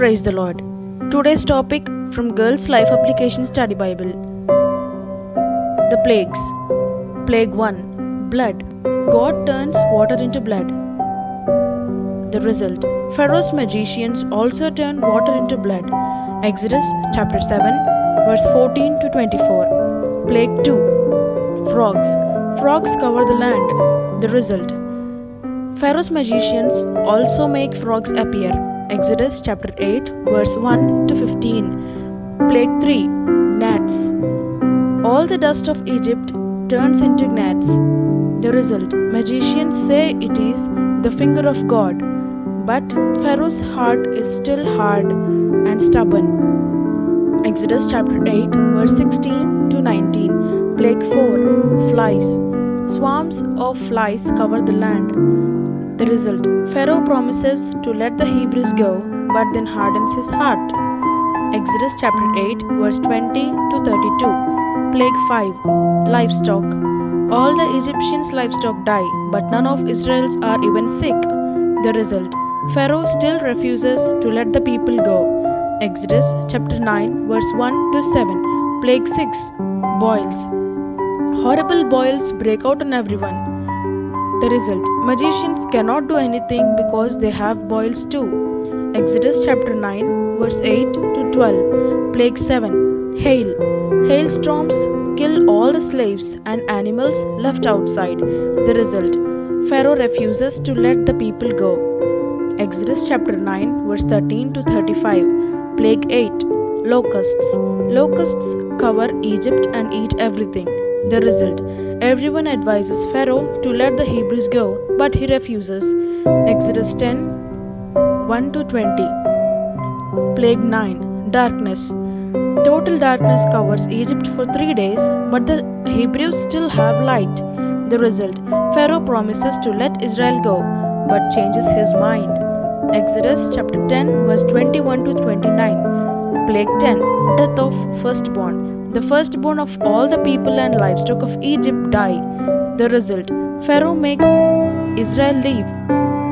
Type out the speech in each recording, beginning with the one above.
Praise the Lord. Today's topic from Girls Life Application Study Bible The Plagues. Plague 1 Blood. God turns water into blood. The result Pharaoh's magicians also turn water into blood. Exodus chapter 7, verse 14 to 24. Plague 2 Frogs. Frogs cover the land. The result Pharaoh's magicians also make frogs appear. Exodus chapter 8, verse 1 to 15. Plague 3 Gnats. All the dust of Egypt turns into gnats. The result Magicians say it is the finger of God, but Pharaoh's heart is still hard and stubborn. Exodus chapter 8, verse 16 to 19. Plague 4 Flies. Swarms of flies cover the land. The result Pharaoh promises to let the Hebrews go, but then hardens his heart. Exodus chapter 8, verse 20 to 32. Plague 5 Livestock. All the Egyptians' livestock die, but none of Israel's are even sick. The result Pharaoh still refuses to let the people go. Exodus chapter 9, verse 1 to 7. Plague 6 Boils. Horrible boils break out on everyone. The result Magicians cannot do anything because they have boils too. Exodus chapter 9, verse 8 to 12. Plague 7 Hail. Hailstorms kill all the slaves and animals left outside. The result Pharaoh refuses to let the people go. Exodus chapter 9, verse 13 to 35. Plague 8 Locusts. Locusts cover Egypt and eat everything. The result Everyone advises Pharaoh to let the Hebrews go, but he refuses. Exodus 10 1 to 20. Plague 9 Darkness. Total darkness covers Egypt for three days, but the Hebrews still have light. The result Pharaoh promises to let Israel go, but changes his mind. Exodus chapter 10, verse 21 to 29. Plague 10 Death of firstborn. The firstborn of all the people and livestock of Egypt die. The result Pharaoh makes Israel leave,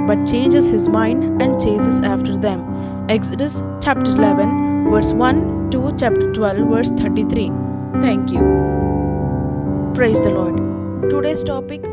but changes his mind and chases after them. Exodus chapter 11, verse 1 to chapter 12, verse 33. Thank you. Praise the Lord. Today's topic